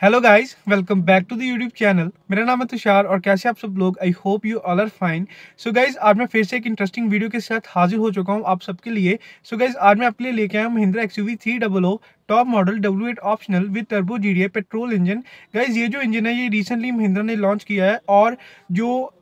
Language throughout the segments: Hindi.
Hello guys welcome back to the YouTube channel मेरा नाम है तुषार और कैसे आप सब लोग? I hope you all are fine so guys आज मैं फिर से एक इंटरेस्टिंग वीडियो के साथ हाजिर हो चुका हूँ आप सबके लिए। सो so गाइस आज मैं आपके लिए लेके आया हूँ Mahindra X U V three double O top model W eight optional with turbo G petrol engine guys ये जो इंजन है, ये रिसेंटली महिंद्रा ने लॉन्च किया है और जो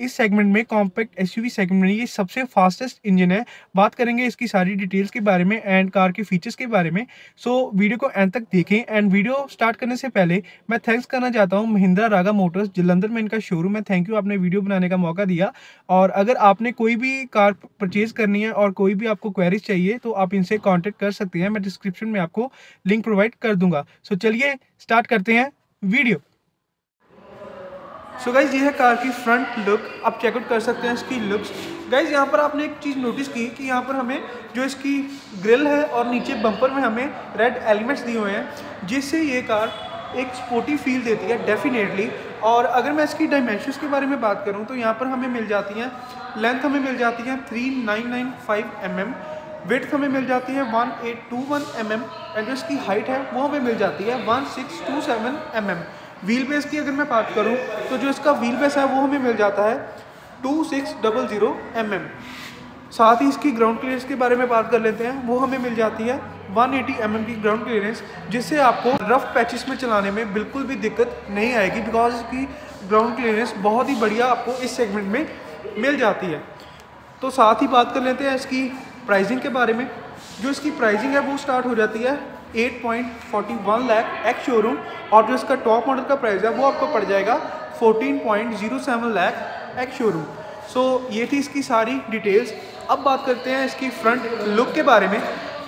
इस सेगमेंट में कॉम्पैक्ट एसयूवी सेगमेंट में ये सबसे फास्टेस्ट इंजन है। बात करेंगे इसकी सारी डिटेल्स के बारे में एंड कार के फीचर्स के बारे में। सो so, वीडियो को एंड तक देखें एंड वीडियो स्टार्ट करने से पहले मैं थैंक्स करना चाहता हूँ महिंद्रा रागा मोटर्स जलंधर में इनका शोरूम है। थैंक यू आपने वीडियो बनाने का मौका दिया। और अगर आपने कोई भी कार परचेज करनी है और कोई भी आपको क्वेरीज चाहिए तो आप इनसे कॉन्टेक्ट कर सकते हैं। मैं डिस्क्रिप्शन में आपको लिंक प्रोवाइड कर दूँगा। सो so, चलिए स्टार्ट करते हैं वीडियो सो गाइज़ ये है कार की फ्रंट लुक आप चेकआउट कर सकते हैं इसकी लुक्स गाइज़ यहाँ पर आपने एक चीज़ नोटिस की कि यहाँ पर हमें जो इसकी ग्रिल है और नीचे बम्पर में हमें रेड एलिमेंट्स दिए हुए हैं, जिससे ये कार एक स्पोर्टी फील देती है डेफिनेटली और अगर मैं इसकी डायमेंशंस के बारे में बात करूँ तो यहाँ पर हमें मिल जाती हैं लेंथ हमें मिल जाती है three nine nine five M M width हमें मिल जाती है one eight two one M M and जो इसकी हाइट है, वो हमें मिल जाती है one six two seven M M wheel base की अगर मैं बात करूँ तो जो इसका व्हील बेस है, वो हमें मिल जाता है two six double zero M M साथ ही इसकी ग्राउंड क्लियरेंस के बारे में बात कर लेते हैं, वो हमें मिल जाती है 180 एटी mm की ग्राउंड क्लियरेंस जिससे आपको रफ पैचेस में चलाने में बिल्कुल भी दिक्कत नहीं आएगी बिकॉज़ इसकी ग्राउंड क्लियरेंस बहुत ही बढ़िया आपको इस सेगमेंट में मिल जाती है। तो साथ ही बात कर लेते हैं इसकी प्राइसिंग के बारे में। जो इसकी प्राइसिंग है, वो स्टार्ट हो जाती है 8.41 लाख एक्स शोरूम और जो इसका टॉप मॉडल का प्राइस है, वो आपको पड़ जाएगा 14.07 लाख एक्स शोरूम सो ये थी इसकी सारी डिटेल्स अब बात करते हैं इसकी फ्रंट लुक के बारे में।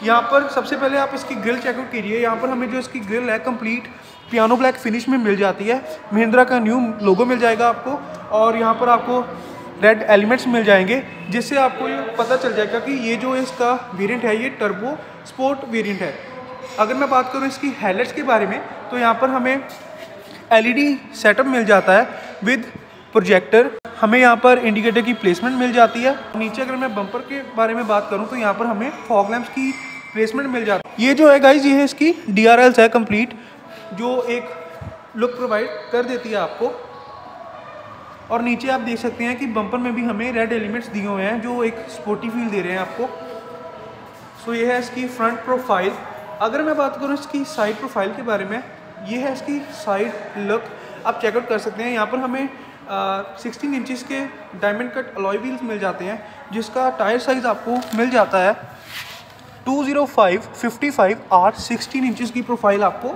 यहाँ पर सबसे पहले आप इसकी ग्रिल चेकआउट कीजिए। यहाँ पर हमें जो इसकी ग्रिल है कंप्लीट पियानो ब्लैक फिनिश में मिल जाती है। महिंद्रा का न्यू लोगो मिल जाएगा आपको और यहाँ पर आपको रेड एलिमेंट्स मिल जाएँगे, जिससे आपको ये पता चल जाएगा कि ये जो इसका वेरिएंट है, ये टर्बो स्पोर्ट वेरिएंट है। अगर मैं बात करूँ इसकी हेलेट्स के बारे में तो यहाँ पर हमें एलईडी सेटअप मिल जाता है विद प्रोजेक्टर हमें यहाँ पर इंडिकेटर की प्लेसमेंट मिल जाती है। नीचे अगर मैं बम्पर के बारे में बात करूँ तो यहाँ पर हमें फॉग लैम्प्स की प्लेसमेंट मिल जाती है। ये जो है गाइज़ ये है इसकी डी आर है कंप्लीट जो एक लुक प्रोवाइड कर देती है आपको। और नीचे आप देख सकते हैं कि बम्पर में भी हमें रेड एलिमेंट्स दिए हुए हैं, जो एक स्पोर्टी फील दे रहे हैं आपको। सो ये है इसकी फ्रंट प्रोफ़ाइल अगर मैं बात करूँ इसकी साइड प्रोफ़ाइल के बारे में, ये है इसकी साइड लुक आप चेकआउट कर सकते हैं, यहाँ पर हमें सिक्सटीन इंचज़ के डायमंड कट अलॉय व्हील्स मिल जाते हैं, जिसका टायर साइज़ आपको मिल जाता है 205 55 आर 16 इंचज़ की प्रोफ़ाइल आपको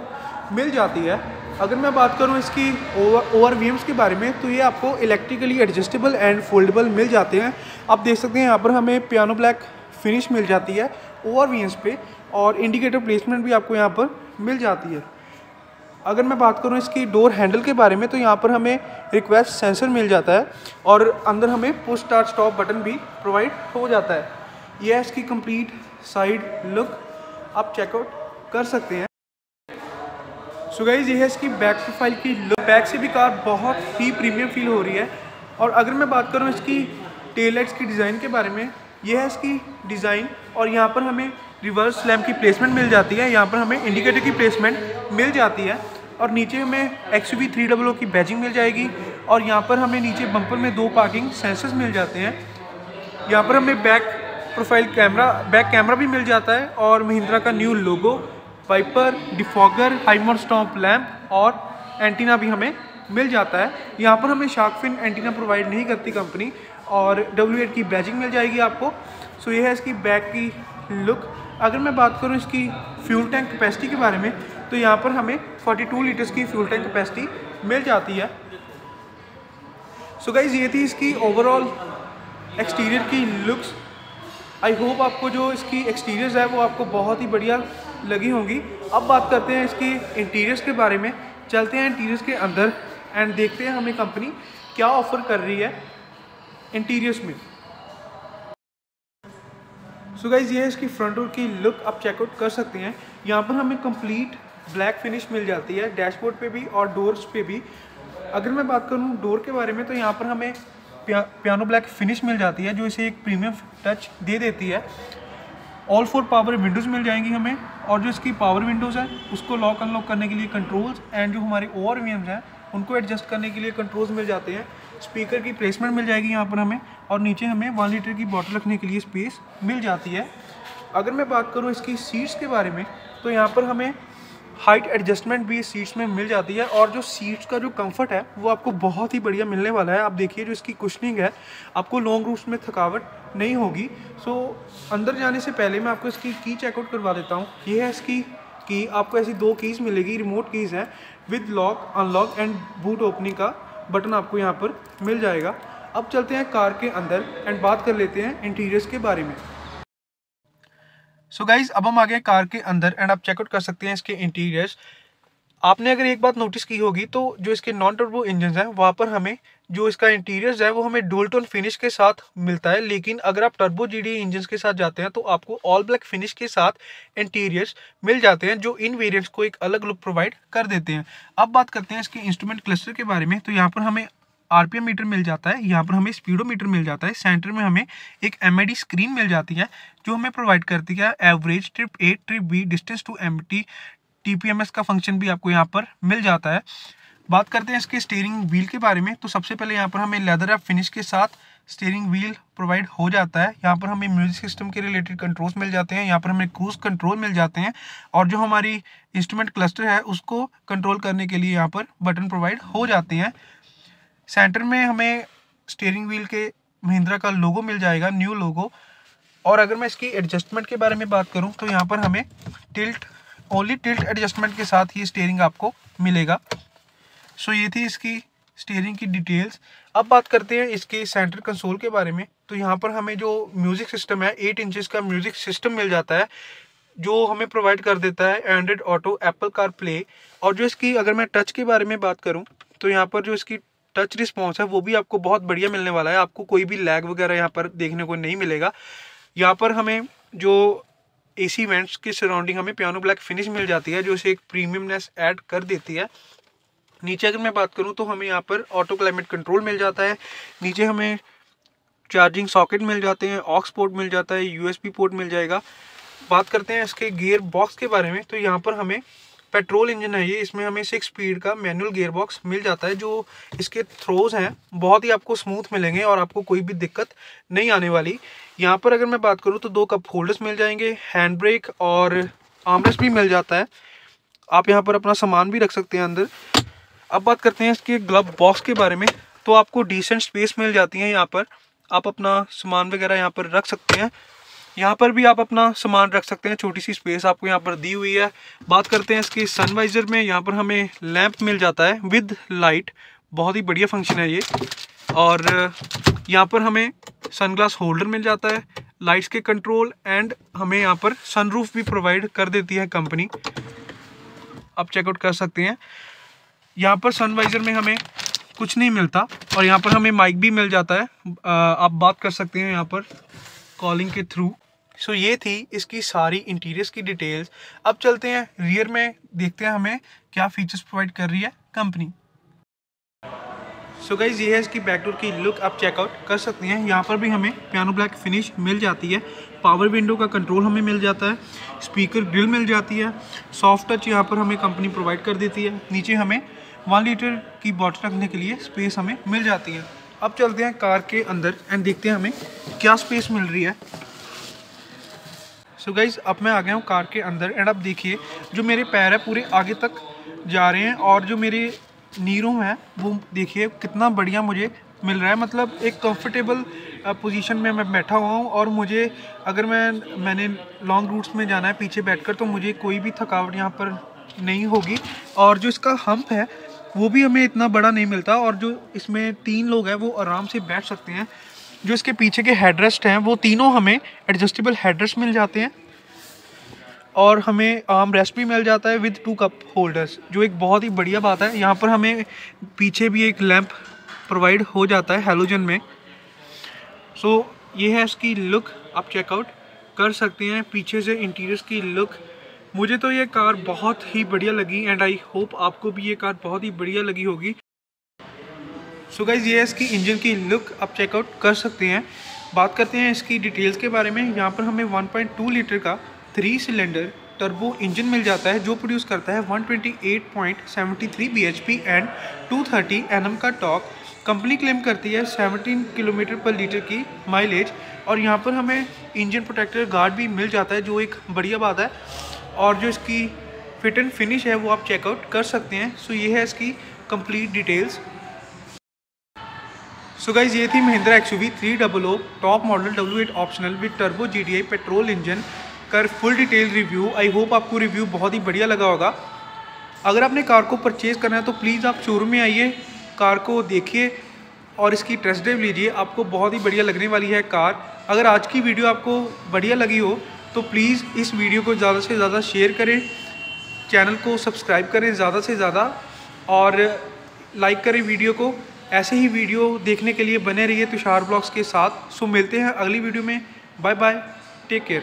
मिल जाती है। अगर मैं बात करूँ इसकी ओवर ओवर के बारे में तो ये आपको इलेक्ट्रिकली एडजस्टेबल एंड फोल्डेबल मिल जाते हैं। आप देख सकते हैं, यहाँ पर हमें पियानो ब्लैक फिनिश मिल जाती है ओवर वी पे। और इंडिकेटर प्लेसमेंट भी आपको यहाँ पर मिल जाती है। अगर मैं बात करूँ इसकी डोर हैंडल के बारे में तो यहाँ पर हमें रिक्वेस्ट सेंसर मिल जाता है और अंदर हमें पुश स्टार्ट स्टॉप बटन भी प्रोवाइड हो जाता है। यह है इसकी कंप्लीट साइड लुक आप चेकआउट कर सकते हैं। सो गाइज़ ये है इसकी बैक प्रोफ़ाइल की लुक बैक से भी कार बहुत ही प्रीमियम फील हो रही है। और अगर मैं बात करूँ इसकी टेल लाइट्स की डिज़ाइन के बारे में, यह है इसकी डिज़ाइन और यहाँ पर हमें रिवर्स लैम्प की प्लेसमेंट मिल जाती है। यहाँ पर हमें इंडिकेटर की प्लेसमेंट मिल जाती है और नीचे हमें X U three double O की बैजिंग मिल जाएगी और यहाँ पर हमें नीचे बम्पर में दो पार्किंग सेंसर्स मिल जाते हैं। यहाँ पर हमें back profile camera back camera भी मिल जाता है और महिंद्रा का न्यू लोगो वाइपर डिफॉगर हाईमोर स्टॉप लैम्प और एंटीना भी हमें मिल जाता है। यहाँ पर हमें शार्कफिन एंटीना प्रोवाइड नहीं करती कंपनी और डब्ल्यू की बैजिंग मिल जाएगी आपको। सो ये है इसकी बैक की लुक अगर मैं बात करूँ इसकी फ्यूल टैंक कैपेसिटी के बारे में तो यहाँ पर हमें 42 लीटर्स की फ्यूल टैंक कैपेसिटी मिल जाती है। सो so गाइज़ ये थी इसकी ओवरऑल एक्सटीरियर की लुक्स आई होप आपको जो इसकी एक्सटीरियर्स है, वो आपको बहुत ही बढ़िया लगी होंगी। अब बात करते हैं इसकी इंटीरियर्स के बारे में। चलते हैं इंटीरियर्स के अंदर एंड देखते हैं हमें कंपनी क्या ऑफ़र कर रही है इंटीरियर्स में। सो गाइज़ ये है इसकी फ्रंट डोर की लुक आप चेकआउट कर सकते हैं। यहाँ पर हमें कंप्लीट ब्लैक फिनिश मिल जाती है डैशबोर्ड पे भी और डोर्स पे भी। अगर मैं बात करूँ डोर के बारे में तो यहाँ पर हमें प्या, पियानो ब्लैक फिनिश मिल जाती है जो इसे एक प्रीमियम टच दे देती है। ऑल फोर पावर विंडोज़ मिल जाएँगी हमें और जो इसकी पावर विंडोज़ है उसको लॉक अनलॉक करने के लिए कंट्रोल्स एंड जो हमारे ओ आर हैं उनको एडजस्ट करने के लिए कंट्रोल्स मिल जाते हैं। स्पीकर की प्लेसमेंट मिल जाएगी यहाँ पर हमें और नीचे हमें वन लीटर की बॉटल रखने के लिए स्पेस मिल जाती है। अगर मैं बात करूँ इसकी सीट्स के बारे में तो यहाँ पर हमें हाइट एडजस्टमेंट भी सीट्स में मिल जाती है और जो सीट्स का जो कंफर्ट है वो आपको बहुत ही बढ़िया मिलने वाला है। आप देखिए जो इसकी कुशनिंग है आपको लॉन्ग रूट्स में थकावट नहीं होगी। सो so, अंदर जाने से पहले मैं आपको इसकी की चेकआउट करवा देता हूँ। ये है इसकी की आपको ऐसी दो कीज़ मिलेगी रिमोट कीज़ हैं with lock unlock and boot opening का। बटन आपको यहाँ पर मिल जाएगा। अब चलते हैं कार के अंदर एंड बात कर लेते हैं इंटीरियर्स के बारे में। सो so गाइज़ अब हम आ गए कार के अंदर एंड आप चेकआउट कर सकते हैं इसके इंटीरियर्स आपने अगर एक बात नोटिस की होगी तो जो इसके नॉन टर्बो इंजन हैं, वहाँ पर हमें जो इसका इंटीरियर्स है, वो हमें डोल टोन फिनिश के साथ मिलता है। लेकिन अगर आप टर्बो जी डी इंजन के साथ जाते हैं तो आपको ऑल ब्लैक फिनिश के साथ इंटीरियर्स मिल जाते हैं, जो इन वेरियंट्स को एक अलग लुक प्रोवाइड कर देते हैं। अब बात करते हैं इसके इंस्ट्रूमेंट क्लस्टर के बारे में। तो यहाँ पर हमें आरपीएम मीटर मिल जाता है, यहाँ पर हमें स्पीडोमीटर मिल जाता है। सेंटर में हमें एक एम स्क्रीन मिल जाती है, जो हमें प्रोवाइड करती है average trip A trip B distance to empty TPMS का फ़ंक्शन भी आपको यहाँ पर मिल जाता है। बात करते हैं इसके स्टेयरिंग व्हील के बारे में। तो सबसे पहले यहाँ पर हमें लेदर एप फिनिश के साथ स्टेयरिंग व्हील प्रोवाइड हो जाता है। यहाँ पर हमें म्यूज़िक सिस्टम के रिलेटेड कंट्रोल्स मिल जाते हैं। यहाँ पर हमें क्रूज कंट्रोल मिल जाते हैं। और जो हमारी इंस्ट्रूमेंट क्लस्टर है, उसको कंट्रोल करने के लिए यहाँ पर बटन प्रोवाइड हो जाते हैं। सेंटर में हमें स्टेयरिंग व्हील के महिंद्रा का लोगो मिल जाएगा न्यू लोगो और अगर मैं इसकी एडजस्टमेंट के बारे में बात करूँ तो यहाँ पर हमें टिल्ट ओनली टिल्ट एडजस्टमेंट के साथ ही स्टेयरिंग आपको मिलेगा। सो ये थी इसकी स्टेयरिंग की डिटेल्स अब बात करते हैं इसके सेंटर कंसोल के बारे में। तो यहाँ पर हमें जो म्यूज़िक सिस्टम है एट इंचज़ का म्यूज़िक सिस्टम मिल जाता है, जो हमें प्रोवाइड कर देता है Android Auto Apple car play और जो इसकी, अगर मैं टच के बारे में बात करूँ तो यहाँ पर जो इसकी टच रिस्पॉन्स है, वो भी आपको बहुत बढ़िया मिलने वाला है। आपको कोई भी लैग वगैरह यहाँ पर देखने को नहीं मिलेगा। यहाँ पर हमें जो ए सी वेंट्स के सराउंडिंग हमें पियानो ब्लैक फिनिश मिल जाती है, जो इसे एक प्रीमियमनेस ऐड कर देती है। नीचे अगर मैं बात करूँ तो हमें यहाँ पर ऑटो क्लाइमेट कंट्रोल मिल जाता है। नीचे हमें चार्जिंग सॉकेट मिल जाते हैं ऑक्स पोर्ट मिल जाता है यूएसबी पोर्ट मिल जाएगा। बात करते हैं इसके गियर बॉक्स के बारे में तो यहाँ पर हमें पेट्रोल इंजन है ये, इसमें हमें सिक्स स्पीड का मैनुअल गियर बॉक्स मिल जाता है, जो इसके थ्रोज हैं, बहुत ही आपको स्मूथ मिलेंगे और आपको कोई भी दिक्कत नहीं आने वाली। यहाँ पर अगर मैं बात करूँ तो दो कप होल्डर्स मिल जाएँगे हैंड ब्रेक और आमरेस भी मिल जाता है। आप यहाँ पर अपना सामान भी रख सकते हैं अंदर। अब बात करते हैं इसके ग्लव बॉक्स के बारे में। तो आपको डिसेंट स्पेस मिल जाती है यहाँ पर। आप अपना सामान वगैरह यहाँ पर रख सकते हैं। यहाँ पर भी आप अपना सामान रख सकते हैं। छोटी सी स्पेस आपको यहाँ पर दी हुई है। बात करते हैं इसके सनवाइज़र में। यहाँ पर हमें लैंप मिल जाता है विद लाइट बहुत ही बढ़िया फ़ंक्शन है ये। और यहाँ पर हमें सनग्लास होल्डर मिल जाता है। लाइट्स के कंट्रोल एंड हमें यहाँ पर सनरूफ भी प्रोवाइड कर देती है कंपनी आप चेकआउट कर सकते हैं। यहाँ पर सनवाइज़र में हमें कुछ नहीं मिलता। और यहाँ पर हमें माइक भी मिल जाता है। आप बात कर सकते हैं यहाँ पर कॉलिंग के थ्रू सो so, ये थी इसकी सारी इंटीरियर्स की डिटेल्स अब चलते हैं रियर में देखते हैं हमें क्या फीचर्स प्रोवाइड कर रही है कंपनी सो so गाइज़ ये है इसकी बैकडोर की लुक आप चेकआउट कर सकते हैं. यहाँ पर भी हमें पियानो ब्लैक फिनिश मिल जाती है. पावर विंडो का कंट्रोल हमें मिल जाता है. स्पीकर ग्रिल मिल जाती है. सॉफ्ट टच यहाँ पर हमें कंपनी प्रोवाइड कर देती है. नीचे हमें वन लीटर की बॉटल रखने के लिए स्पेस हमें मिल जाती है. अब चलते हैं कार के अंदर एंड देखते हैं हमें क्या स्पेस मिल रही है. सो गाइज़ अब मैं आ गया हूँ कार के अंदर एंड अब देखिए, जो मेरे पैर है पूरे आगे तक जा रहे हैं और जो मेरे नीरों हैं, वो देखिए कितना बढ़िया मुझे मिल रहा है। मतलब एक कंफर्टेबल पोजीशन में मैं बैठा हुआ हूँ और मुझे अगर मैं, मैंने लॉन्ग रूट्स में जाना है पीछे बैठकर तो मुझे कोई भी थकावट यहाँ पर नहीं होगी। और जो इसका हम्प है, वो भी हमें इतना बड़ा नहीं मिलता और जो इसमें तीन लोग हैं, वो आराम से बैठ सकते हैं। जो इसके पीछे के हेडरेस्ट हैं वो तीनों हमें एडजस्टेबल हेडरेस्ट मिल जाते हैं। और हमें आर्म रेस्ट भी मिल जाता है विद टू कप होल्डर्स जो एक बहुत ही बढ़िया बात है। यहाँ पर हमें पीछे भी एक लैंप प्रोवाइड हो जाता है हेलोजन में। सो so, ये है इसकी लुक आप चेकआउट कर सकते हैं पीछे से इंटीरियर्स की लुक मुझे तो ये कार बहुत ही बढ़िया लगी एंड आई होप आपको भी ये कार बहुत ही बढ़िया लगी होगी। सो गाइज़ ये इसकी इंजन की लुक आप चेकआउट कर सकते हैं। बात करते हैं इसकी डिटेल्स के बारे में। यहाँ पर हमें 1.2 लीटर का थ्री सिलेंडर टर्बो इंजन मिल जाता है, जो प्रोड्यूस करता है 128.73 bhp एंड 230 nm का टॉक कंपनी क्लेम करती है 17 किलोमीटर पर लीटर की माइलेज और यहाँ पर हमें इंजन प्रोटेक्टर गार्ड भी मिल जाता है, जो एक बढ़िया बात है। और जो इसकी फिट एंड फिनिश है, वो आप चेकआउट कर सकते हैं। सो ये है इसकी कंप्लीट डिटेल्स सो गाइज़ ये थी Mahindra X U V three double O top model W eight optional with turbo G D I petrol engine कर full detail review I hope आपको रिव्यू बहुत ही बढ़िया लगा होगा। अगर आपने कार को परचेज़ करना है तो प्लीज़ आप शोरूम में आइए कार को देखिए और इसकी टेस्ट ड्राइव लीजिए। आपको बहुत ही बढ़िया लगने वाली है कार अगर आज की वीडियो आपको बढ़िया लगी हो तो प्लीज़ इस वीडियो को ज़्यादा से ज़्यादा शेयर करें। चैनल को सब्सक्राइब करें ज़्यादा से ज़्यादा और लाइक करें वीडियो को। ऐसे ही वीडियो देखने के लिए बने रहिए तुषार ब्लॉग्स के साथ। सो मिलते हैं अगली वीडियो में। Bye bye. Take care.